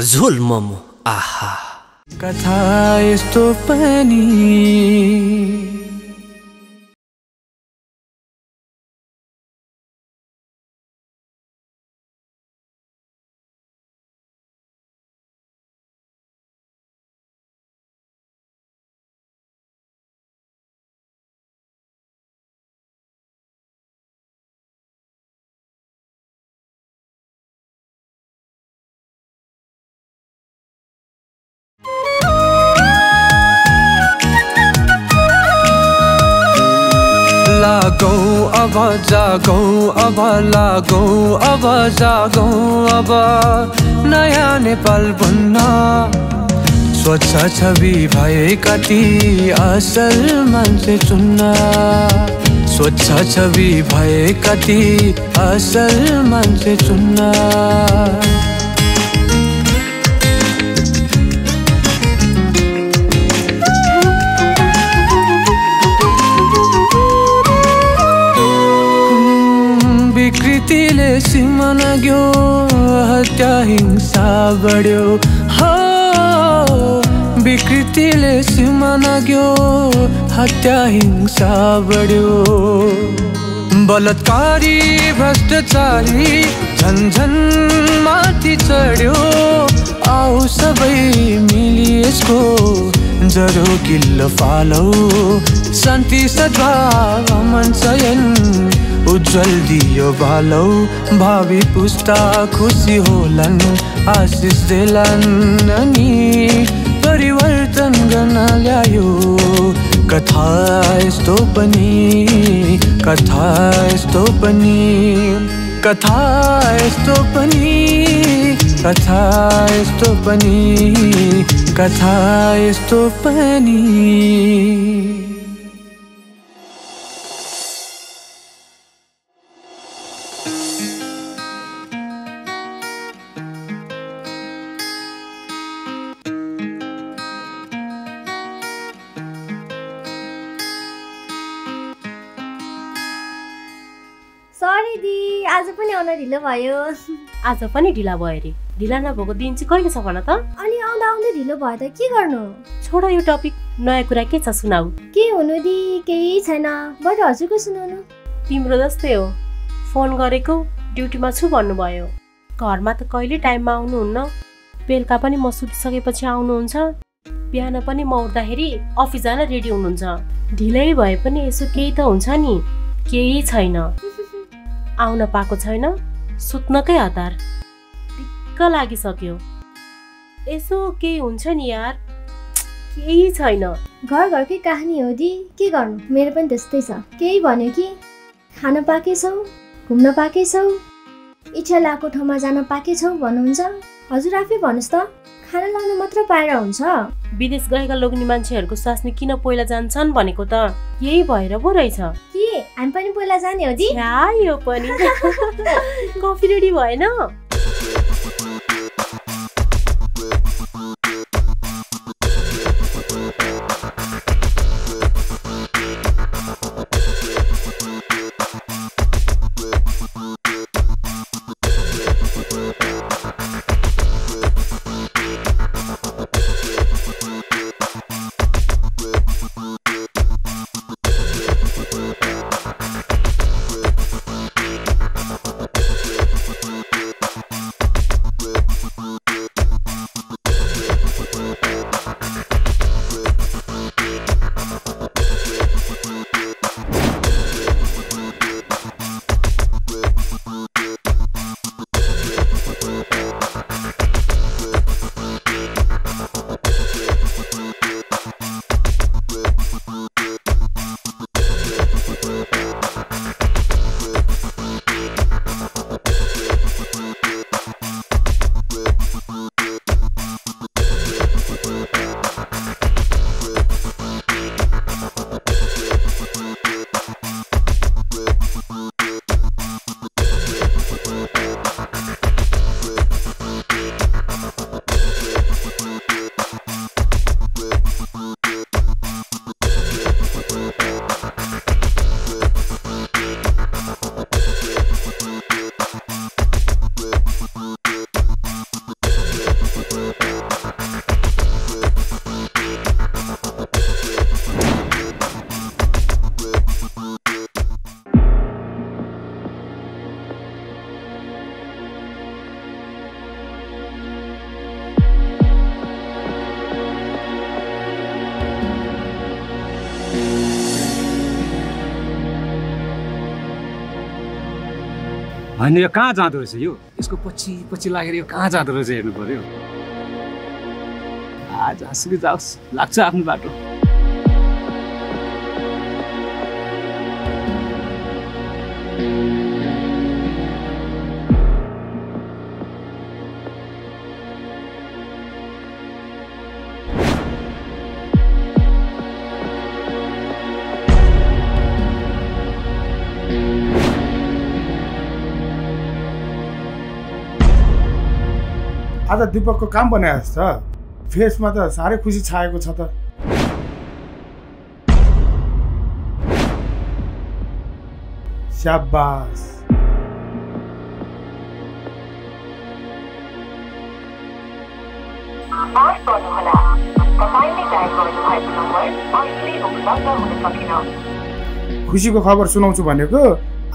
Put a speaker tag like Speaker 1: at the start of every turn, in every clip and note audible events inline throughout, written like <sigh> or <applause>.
Speaker 1: झोल मोमो आहा।
Speaker 2: कथा यस्तो पनि अब जागौँ अब लागौँ अब जागौँ अब नयाँ नेपाल बन्न स्वच्छ छवि भए कति असल मान्छे चुन्न। स्वच्छ छवि भए कति असल मान्छे चुन्न। विकृतिले सीमा नग्यो हत्या हिंसा बढ्यो। हो विकृतिले सीमा नग्यो हत्या हिंसा बढ्यो। बलात्कारी भ्रष्टाचारी झन् झन् माथि चढ्यो। आऊ सबै मिली जरो किल्लो फालौ। शान्ति सद्भाव अमन चयन। उज्जवल दियो बालौ भावी पुस्ता खुसी होलान् आशिष देलान् अनि परिवर्तन गर्न ल्यायो। कथा यस्तो पनि कथा यस्तो पनि कथा यस्तो पनि कथा यस्तो पनि कथा यस्तो पनि।
Speaker 3: आज पनि आउन ढिलो भयो।
Speaker 4: आज पनि ढिला भयो अरे। ढिला नभएको दिन चाहिँ कहिले छ भन त?
Speaker 3: अनि आउँदा आउँदै ढिलो भयो त के गर्नु?
Speaker 4: छोड यो टपिक नयाँ कुरा के छ सुनाऊ?
Speaker 3: के हुनु दी केही छैन। बरु हजुरको सुनाउनु।
Speaker 4: तिम्रो जस्तै हो। फोन गरेको ड्युटीमा छु भन्नुभयो। घरमा त कहिले टाइममा आउनुहुन्न? बेलुका पनि म सुतिसकेपछि आउनुहुन्छ। बिहान पनि म उठ्दाखेरि अफिस जान रेडी हुनुहुन्छ। ढिलै भए पनि यसो केही त हुन्छ नि। केही छैन। आउन पाएको छैन। सुत्नकै हतार ढिक्क लागिसक्यो। यसो केही हुन्छ नि यार? केही छैन।
Speaker 3: घर घरकै कहानी हो दी। के गर्नु? मेरो पनि त्यस्तै छ। केही भन्यो कि? खान पाएछौ घुम्न पाएछौ इच्छा लागेको ठाउँमा जान पाएछौ भन्नुहुन्छ? हजुर आफै भन्नुहोस् त। खाना लाउनु मात्र पाएर हुन्छ?
Speaker 4: विदेश गएका लोग्ने मान्छेहरूको स्वास्नी किन पहिला जान्छन् भनेको त यही भएर पो रहेछ।
Speaker 3: के? हामी पनि पहिला जाने हो
Speaker 4: छ्या, यो पनि। <laughs> कफी रेडी भएन?
Speaker 5: होइन यो कहाँ जाँदो रहेछ यो? यसको पछि पछि लागेर यो कहाँ जाँदो रहेछ हेर्नु पर्यो आज हाँसुकी जाओस्। लाग्छ आफ्नो बाटो।
Speaker 6: आज दिपकको काम बनाए छ फेसमा त साह्रै खुसी छाएको छ त। स्याबास खुसीको खबर सुनाउँछु भनेको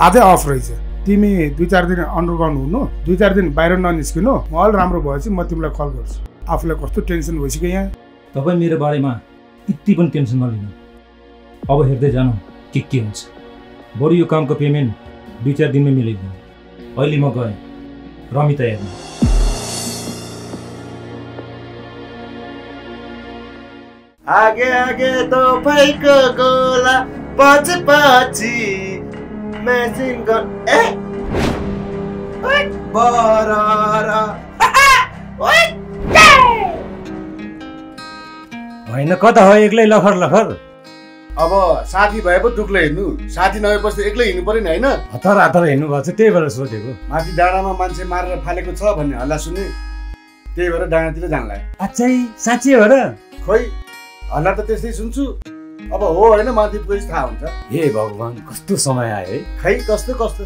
Speaker 6: आजै अफ रहेछ। तिमी दुई चार दिन अन्डरग्राउन्ड हुनु दुई चार दिन बाहिर ननिस्किनु माहौल राम्रो भएपछि म तिमीलाई कल गर्छु। आफूलाई कस्तो टेन्सन भइसक्यो यहाँ?
Speaker 7: तपाईँ मेरो बारेमा यति पनि टेन्सन नलिनु। अब हेर्दै जानु के के हुन्छ। बरु यो कामको पेमेन्ट दुई चार दिनमै मिलाइदिनु। अहिले म गएँ। रमिता हेर्नु।
Speaker 8: आगे आगे तपाईँको गोला पछि पछि मेसिन गन ए ओइ, बरर ओइ,
Speaker 7: होइन कता हो एक्लै लखर लखर
Speaker 9: अब साथी भए पो दुक्लो हिँड्नु साथी नभएपछि एक्लै हिँड्नु पर्यो नि होइन?
Speaker 7: हतार हतार हिँड्नु भएको छ त्यही भएर सोधेको।
Speaker 9: माथि डाँडामा मान्छे मारेर फालेको छ भन्ने हल्ला सुने। त्यही भएर डाँडातिर जानलाई
Speaker 7: अझै साँच्ची हो र?
Speaker 9: खोइ हल्ला त त्यस्तै सुन्छु। अब हो होइन माथि पुगेपछि थाहा हुन्छ।
Speaker 5: हे भगवान् कस्तो समय आयो है?
Speaker 9: खै कस्तो कस्तो?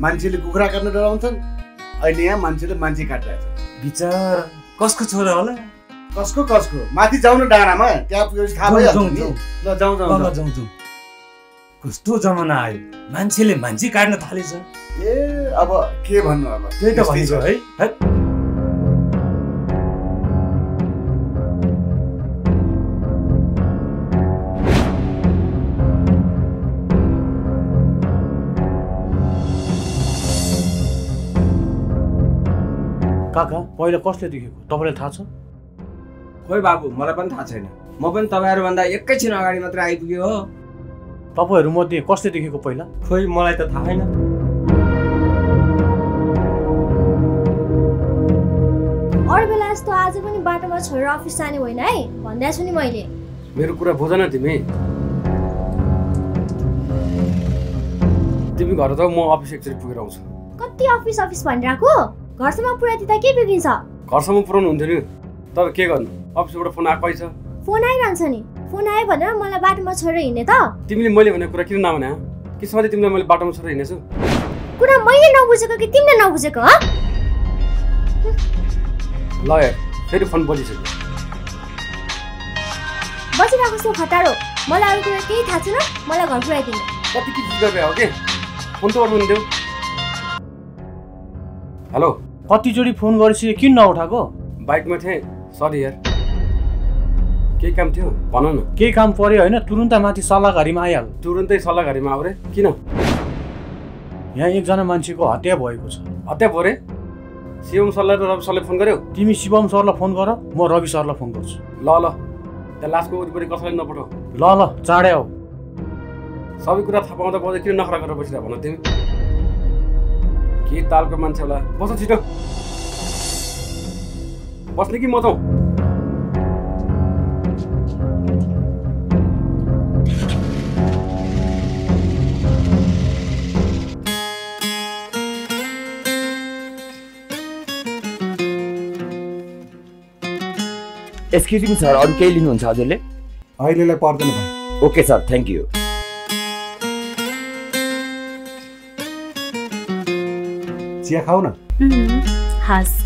Speaker 9: मान्छेले कुखुरा काट्न डराउँछन्। अहिले यहाँ मान्छेले मान्छे काटिरहेको छ
Speaker 7: विचार कसको छोरा होला?
Speaker 9: कसको कसको? माथि जाउँ न डाँडामा त्यहाँ पुगेपछि थाहा भइहाल्छ नि।
Speaker 7: कस्तो जमाना आयो। मान्छेले मान्छे काट्न थालेछ।
Speaker 9: ए अब के भन्नु अब?
Speaker 7: त्यही त
Speaker 9: यस्तै
Speaker 7: भनेको
Speaker 9: छ।
Speaker 7: है।
Speaker 10: काका पहिला कसले देखेको? तपाईँलाई थाहा छ?
Speaker 11: खोइ बाबु मलाई पनि थाहा छैन। म पनि तपाईँहरूभन्दा एकैछिन अगाडि मात्र आइपुग्यो हो।
Speaker 10: तपाईँहरूमध्ये कसले देखेको पहिला?
Speaker 11: खोइ मलाई त थाहा छैन
Speaker 3: अरू बेला जस्तो आज पनि बाटोमा छोडेर अफिस जाने होइन है? भन्दै छु नि मैले।
Speaker 12: मेरो कुरा बुझ न तिमी? तिमी घर त म अफिस एकचोटि पुगेर आउँछु।
Speaker 3: कति अफिस अफिस भनिरहेको? घरसम्म पुऱ्याइदिँदा के बिग्रिन्छ?
Speaker 12: घरसम्म पुऱ्याउनु हुन्थ्यो नि। तर के गर्नु? अफिसबाट फोन आएकै छ
Speaker 3: फोन आइरहन्छ नि। फोन आयो भनेर मलाई बाटोमा छोडेर हिँड्ने त।
Speaker 12: तिमीले मैले भनेको कुरा किन नभने कि सधैँ तिमीलाई मैले बाटोमा छोडेर हिँडेछु?
Speaker 3: कुरा मैले नबुझेको कि तिमीले नबुझेको ह?
Speaker 12: ल फेरि फोन बजिसक्यो।
Speaker 3: बसिरहेको जस्तो खटारो। मलाई अरू कुरा केही थाहा छैन मलाई घर पुऱ्याइदिनु।
Speaker 12: कति के हो के फोन त गर्नु देऊ हेलो?
Speaker 10: कतिचोटि फोन गरिसके किन नउठाएको?
Speaker 12: बाइकमा थिएँ। सरी यार। केही काम थियो? भन न।
Speaker 10: केही काम पर्यो होइन तुरुन्त माथि सल्लाहघारीमा आइहाल
Speaker 12: तुरुन्तै सल्लाहघारीमा आऊ रे किन?
Speaker 10: यहाँ एकजना मान्छेको हत्या भएको छ।
Speaker 12: हत्या परे शिवम सरलाई र रवि सरलाई फोन गर्यो?
Speaker 10: तिमी शिवम सरलाई फोन गर म रवि सरलाई फोन गर्छु।
Speaker 12: ल ल। त्यहाँ लासको वरिपरि कसैले नपठाऊ।
Speaker 10: ल ल चाँडै आऊ।
Speaker 12: सबै कुरा थाहा पाउँदा पाउँदै किन नखरा गरेर बसिरह भन तिमी? के तालको मान्छे होला बस छिटो। बस्ने कि म जाउँ?
Speaker 13: एक्सक्युज मी सर अरू केही लिनुहुन्छ हजुरले?
Speaker 9: अहिलेलाई पर्दैन
Speaker 13: ओके सर थ्याङ्क यू
Speaker 9: चिया खाऊ न।
Speaker 4: हस्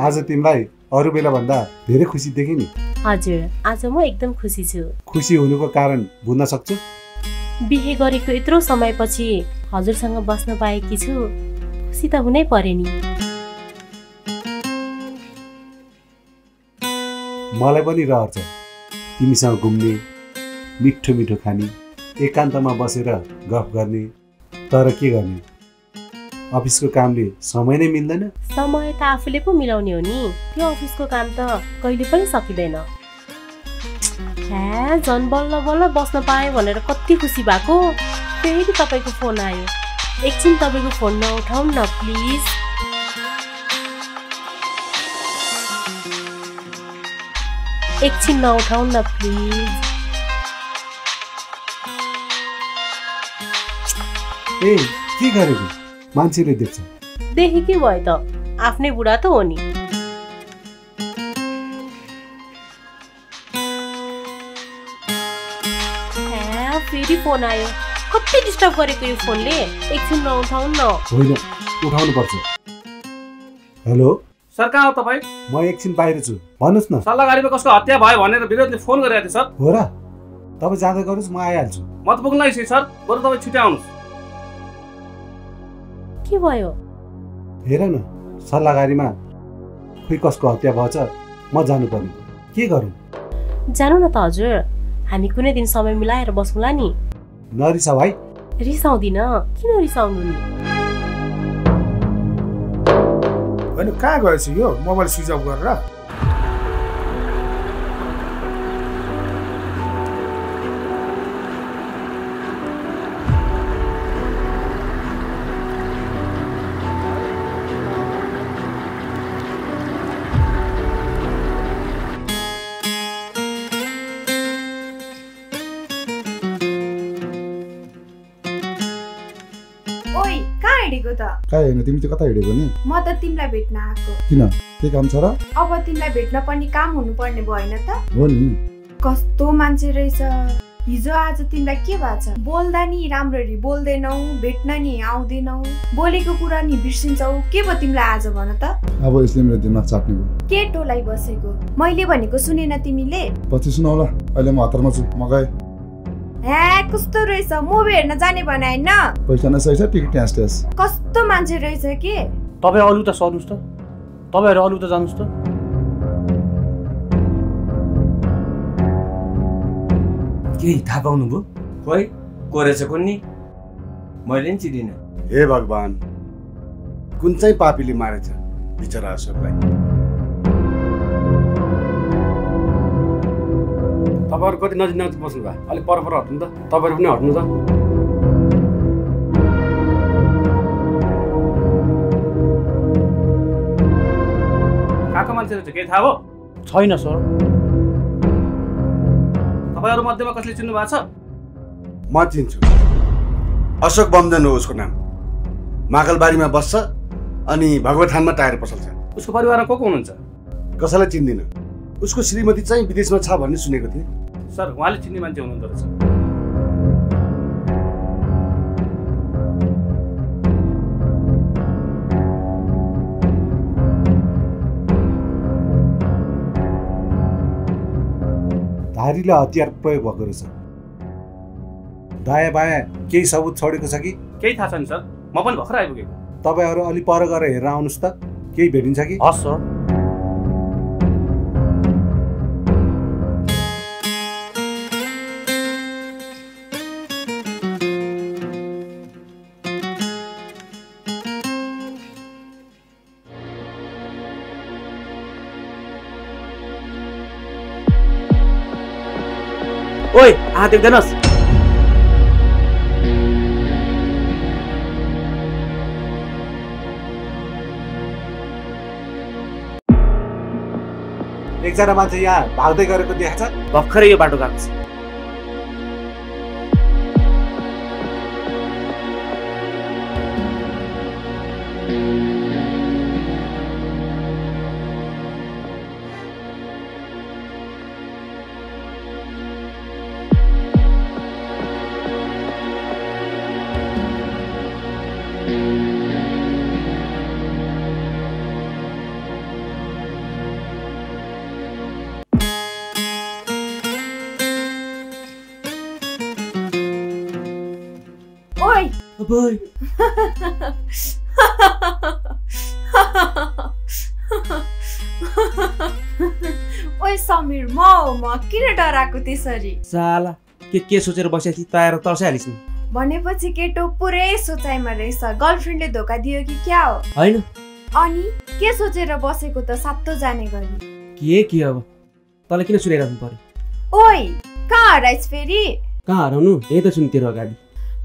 Speaker 9: आज तिमीलाई अरू बेला भन्दा धेरै खुसी देखेँ नि।
Speaker 4: हजुर आज म एकदम खुसी छु।
Speaker 9: खुसी हुनुको कारण बुझ्न सक्छु?
Speaker 4: बिहे गरेको यत्रो समयपछि हजुरसँग बस्न पाएकी छु। खुसी त हुनै पर्यो नि।
Speaker 9: मलाई पनि रहर छ। तिमीसँग घुम्ने
Speaker 13: मिठो मिठो खाने एकान्तमा बसेर गफ गर्ने तर के गर्ने? अफिसको कामले समय नै मिल्दैन।
Speaker 4: समय त आफूले पो मिलाउने हो नि। त्यो अफिसको काम त कहिले पनि सकिँदैन। झन् बल्ल बल्ल बस्न पाएँ भनेर कति खुसी भएको? फेरि तपाईँको फोन आयो। एकछिन तपाईँको फोन नउठाउनु न प्लिज। एकछिन नउठाउनु न प्लिज।
Speaker 13: ए के गरेको? मान्छेले देख्छ।
Speaker 4: देखेकै भयो त। आफ्नै बुढा त हो नि। फेरि फोन आयो। कति डिस्टर्ब गरेको यो फोनले? एकछिन नउठाउनु न।
Speaker 13: होइन उठाउनु पर्छ। हेलो?
Speaker 14: सर कहाँ हो तपाईँ?
Speaker 13: म एकछिन बाहिर छु। भन्नुहोस् न।
Speaker 14: सल्लाहगारीमा कसको हत्या भयो भनेर विरोधले फोन गरिरहेको थियो सर?
Speaker 13: हो र। तपाईँ जाँदा गर्नुहोस् म आइहाल्छु।
Speaker 14: म त पुग्न सर। बरु तपाईँ छिटै आउनुहोस्
Speaker 4: के भयो?
Speaker 13: हेर न सल्लाहगारीमा खोइ कसको हत्या भएछ म जानु पर्ने के गरौँ?
Speaker 4: जानु न त हजुर। हामी कुनै दिन समय मिलाएर बसौँला नि।
Speaker 13: नरिसा भाइ
Speaker 4: रिसाउँदिन। किन रिसाउनु नि?
Speaker 6: होइन कहाँ गएछ यो? मोबाइल स्विच अफ गरेर।
Speaker 15: हिँडेको त।
Speaker 16: कहाँ होइन तिमी चाहिँ कता हिँडेको नि?
Speaker 15: म त तिमीलाई भेट्न आएको।
Speaker 16: किन? के काम छ र?
Speaker 15: अब तिमीलाई भेट्न काम हुनुपर्ने भएन त।
Speaker 16: हो नि।
Speaker 15: कस्तो मान्छे रहेछ। हिजो आज तिमीलाई के भएको छ? बोल्दा नि राम्ररी बोल्दैनौ भेट्न नि आउँदैनौ। बोलेको कुरा नि बिर्सिन्छौ। के भयो तिमीलाई आज भन त?
Speaker 16: अब यसले मेरो दिमाग चाट्ने भयो।
Speaker 15: के टोलाइ बसेको। मैले भनेको सुनेन तिमीले?
Speaker 16: पछि सुनाउला। अहिले म हतारमा छु। म गएँ
Speaker 15: कस्तो रहेछ? मुभी हेर्न जाने भने होइन।
Speaker 16: पैसा नै सही छ टिकट ट्यास
Speaker 15: कस्तो मान्छे रहेछ के?
Speaker 10: तपाईँ अरू त सर्नुहोस् त। तपाईँहरू अरू त जानुहोस् त।
Speaker 7: केही थाहा पाउनुभयो खोइ को रहेछ कुन्नी? मैले नि चिनिनँ।
Speaker 13: हे भगवान् कुन चाहिँ पापीले मारेछ? बिचरा अशोकलाई।
Speaker 14: तपाईँहरू कति नजिक नजिक बस्नु भयो अलिक पर पर हट्नु त। तपाईँहरू पनि हट्नु त। कहाँको मान्छे रहेछ केही थाहा हो
Speaker 10: छैन सर।
Speaker 14: तपाईँहरू मध्येमा कसले चिन्नु भएको छ?
Speaker 13: म चिन्छु। अशोक बमजन हो उसको नाम। माकलबारीमा बस्छ अनि भगवथानमा टायर पसल्छ।
Speaker 14: उसको परिवारमा को को हुनुहुन्छ?
Speaker 13: कसैलाई चिन्दिनँ। उसको श्रीमती चाहिँ विदेशमा छ भन्ने सुनेको थिएँ।
Speaker 14: सर उहाँले चिन्ने मान्छे हुनुहुँदो रहेछ
Speaker 13: धारीले हतियार प्रयोग भएको रहेछ दायाँ बायाँ केही सबुत छोडेको छ कि
Speaker 14: केही थाहा छैन सर म पनि भर्खर आइपुगेको
Speaker 13: तपाईँहरू अलि पर गएर हेरेर आउनुहोस् त केही भेटिन्छ कि
Speaker 10: हस् सर
Speaker 14: आ देख्दैनस्
Speaker 13: एकजना मान्छे यहाँ भाग्दै गरेको देखाएको छ
Speaker 14: भर्खरै यो बाटो गएको छ
Speaker 7: Aboy.
Speaker 15: ओइ समीर म हो म किन डराएको त्यसरी?
Speaker 7: साला
Speaker 12: के के सोचेर बसेको थिएँ तयार तर्साइहालिस् नि?
Speaker 15: भनेपछि केटो पुरै सोचाइमा रहेछ गर्लफ्रेन्डले धोका दियो कि क्या हो?
Speaker 12: होइन।
Speaker 15: अनि के सोचेर बसेको त सातो जाने गरी?
Speaker 12: के के अब? तँलाई किन सुनाइराख्नु पर्यो?
Speaker 15: ओइ कहाँ हराइस् फेरि?
Speaker 12: कहाँ हराउनु? यही त तेरो अगाडि।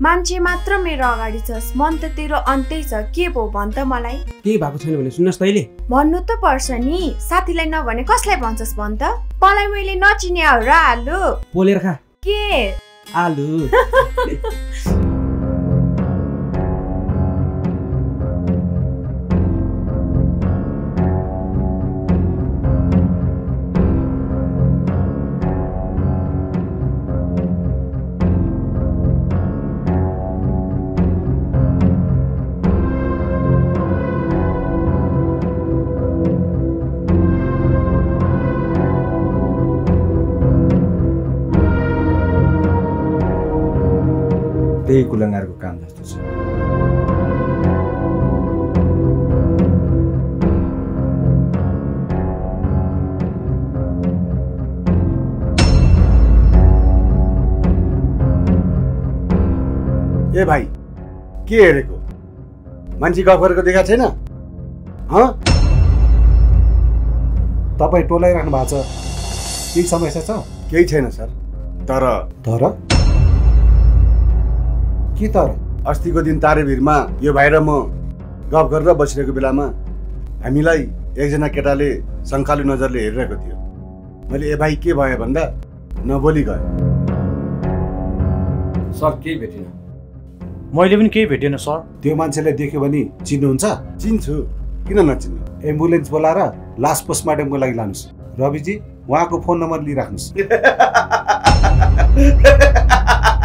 Speaker 15: मान्छे मात्र मेरो अगाडि छस् मन त तेरो अन्तै छ। के पो भन् त मलाई?
Speaker 12: केही भएको छैन भने सुन्नुहोस् तैँले।
Speaker 15: भन्नु त पर्छ नि। साथीलाई नभने कसलाई भन्छस् भन् त? मलाई मैले नचिने हो र आलु।
Speaker 12: पोलेर खा।
Speaker 15: के?
Speaker 12: आलु। <laughs>
Speaker 7: त्यही कुलङ्गारको काम जस्तो छ
Speaker 9: ए भाइ के हेरेको मान्छे गफ गरेको देखाएको छैन
Speaker 10: तपाईँ टोलाइराख्नु भएको छ केही समस्या छ
Speaker 9: केही छैन सर तर
Speaker 10: तर के तर
Speaker 9: अस्तिको दिन तारेभिरमा यो भाइ र म गफ गरेर बसिरहेको बेलामा हामीलाई एकजना केटाले शङ्कालु नजरले हेरिरहेको थियो। मैले ए भाइ के भयो भन्दा? नबोली गयो।
Speaker 12: सर केही भेटिनँ।
Speaker 10: मैले पनि केही भेटेन सर। त्यो मान्छेलाई देख्यो भने चिन्नुहुन्छ?
Speaker 9: चिन्छु। किन नचिन्नु?
Speaker 10: एम्बुलेन्स बोलाएर लास्ट पोस्टमार्टमको लागि लानुहोस्। रविजी उहाँको फोन नम्बर लिइराख्नुहोस्। <laughs>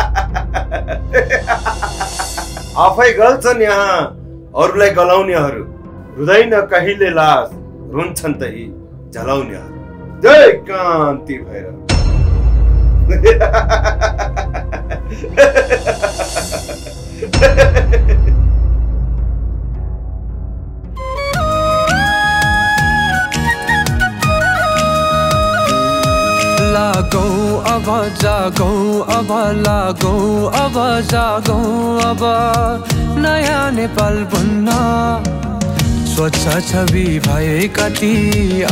Speaker 10: <laughs>
Speaker 8: आफै गल्छन् यहाँ, अरूलाई गलाउनेहरू। रुँदैन कहिले लास, रुन्छन् त यी झलाउनेहरू। जय कान्ति भएर <laughs>
Speaker 2: लागौँ अब जागौँ, अब लागौँ अब जागौँ अब नयाँ नेपाल बुन्न। स्वच्छ छवि भए कति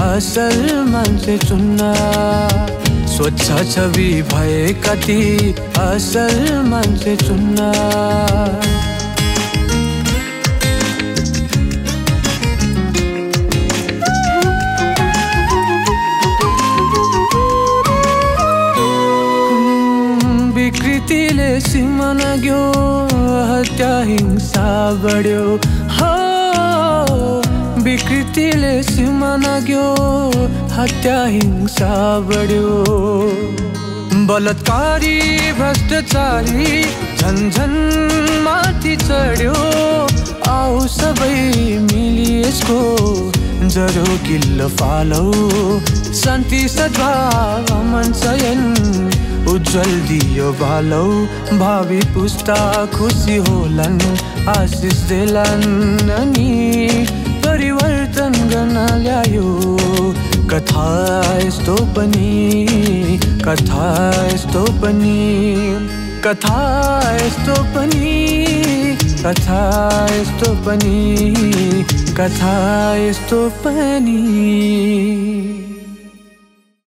Speaker 2: असल मान्छे चुन्न। स्वच्छ छवि भए कति असल मान्छे चुन्न। नग्यो हत्या हिंसा बढ्यो। हो विकृतिले सीमा नग्यो हत्या हिंसा बढ्यो। बलात्कारी भ्रष्टाचारी झन् झन् माथि चढ्यो। आऊ सबै मिली यसको जरो किल्लो फालौ शान्ति सद्भाव अमन चयन उज्जवल दियो बालौ. भावी पुस्ता खुसी होलान् आशिष देलान् अनि परिवर्तन गर्न ल्यायो। कथा यस्तो पनि कथा यस्तो पनि कथा यस्तो पनि कथा यस्तो पनि। कथा यस्तो पनि